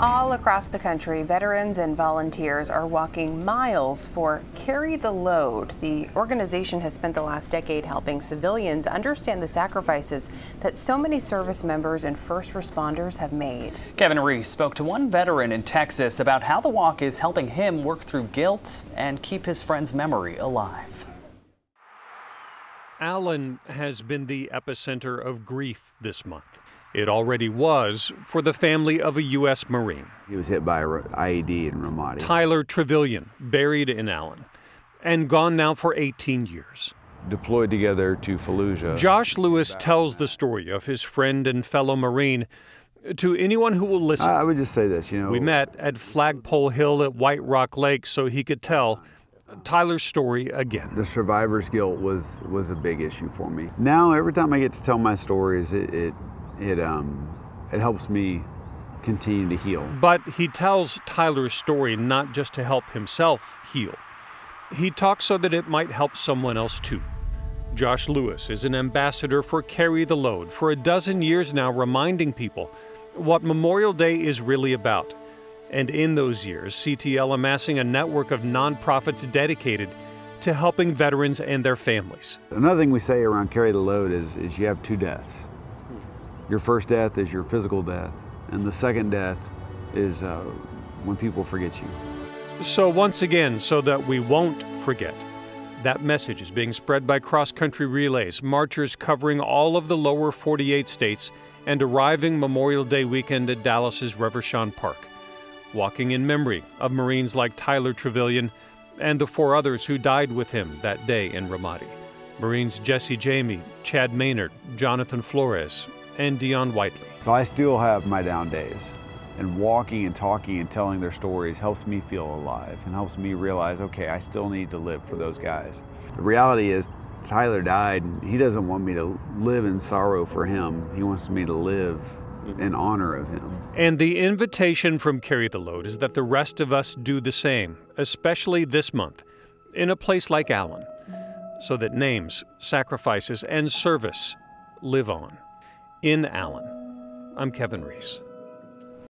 All across the country, veterans and volunteers are walking miles for Carry the Load. The organization has spent the last decade helping civilians understand the sacrifices that so many service members and first responders have made. Kevin Reece spoke to one veteran in Texas about how the walk is helping him work through guilt and keep his friend's memory alive. Allen has been the epicenter of grief this month. It already was for the family of a U.S. Marine. He was hit by an IED in Ramadi. Tyler Trevelyan, buried in Allen, and gone now for 18 years. Deployed together to Fallujah. Josh Lewis tells the story of his friend and fellow Marine to anyone who will listen. I would just say this, you know. We met at Flagpole Hill at White Rock Lake so he could tell Tyler's story again. The survivor's guilt was was a big issue for me. Now every time I get to tell my stories, it, it it um, it helps me continue to heal. But he tells Tyler's story not just to help himself heal. He talks so that it might help someone else too. Josh Lewis is an ambassador for Carry the Load for a dozen years now, reminding people what Memorial Day is really about. And in those years, CTL amassing a network of nonprofits dedicated to helping veterans and their families. Another thing we say around Carry the Load is, is you have two deaths. Your first death is your physical death, and the second death is uh, when people forget you. So, once again, so that we won't forget, that message is being spread by cross country relays, marchers covering all of the lower 48 states, and arriving Memorial Day weekend at Dallas's Reverchon Park, walking in memory of Marines like Tyler Trevilian and the four others who died with him that day in Ramadi. Marines Jesse Jamie, Chad Maynard, Jonathan Flores, and Dion Whiteley. So I still have my down days. And walking and talking and telling their stories helps me feel alive and helps me realize, okay, I still need to live for those guys. The reality is, Tyler died, and he doesn't want me to live in sorrow for him. He wants me to live in honor of him. And the invitation from Carry the Load is that the rest of us do the same, especially this month, in a place like Allen, so that names, sacrifices, and service live on in Allen. I'm Kevin Reece.